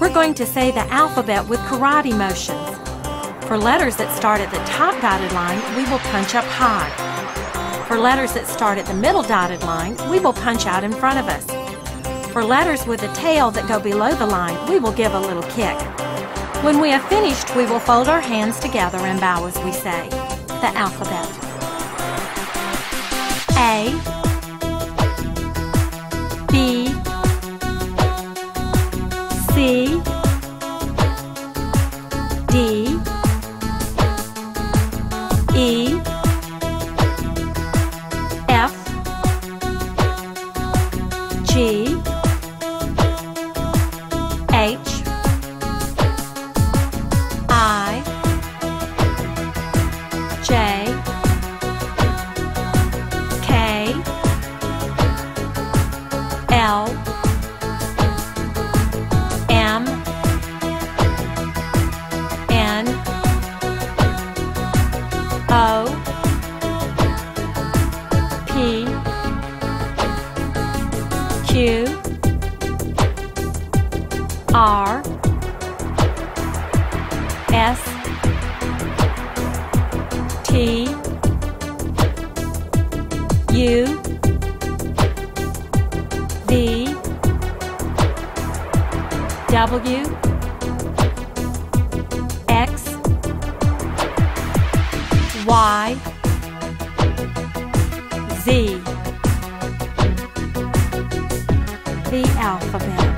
We're going to say the alphabet with karate motions. For letters that start at the top dotted line, we will punch up high. For letters that start at the middle dotted line, we will punch out in front of us. For letters with a tail that go below the line, we will give a little kick. When we have finished, we will fold our hands together and bow as we say the alphabet. A C D E F G H I J K L O P Q R S T U V W Y Z The alphabet.